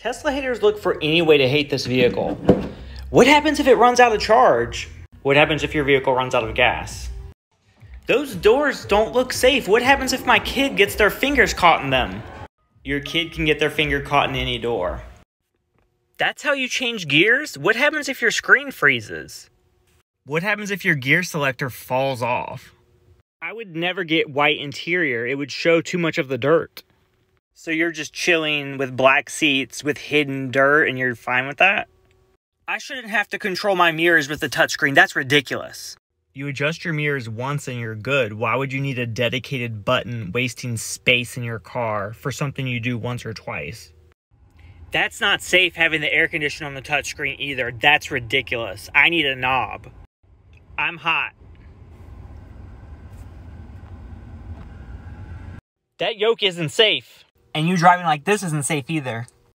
Tesla haters look for any way to hate this vehicle. What happens if it runs out of charge? What happens if your vehicle runs out of gas? Those doors don't look safe. What happens if my kid gets their fingers caught in them? Your kid can get their finger caught in any door. That's how you change gears? What happens if your screen freezes? What happens if your gear selector falls off? I would never get white interior. It would show too much of the dirt. So you're just chilling with black seats with hidden dirt and you're fine with that? I shouldn't have to control my mirrors with the touchscreen. That's ridiculous. You adjust your mirrors once and you're good. Why would you need a dedicated button wasting space in your car for something you do once or twice? That's not safe having the air conditioner on the touchscreen either. That's ridiculous. I need a knob. I'm hot. That yoke isn't safe. And you driving like this isn't safe either.